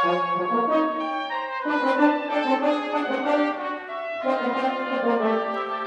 Et hoc hoc hoc hoc hoc hoc hoc hoc hoc hoc hoc hoc hoc hoc hoc hoc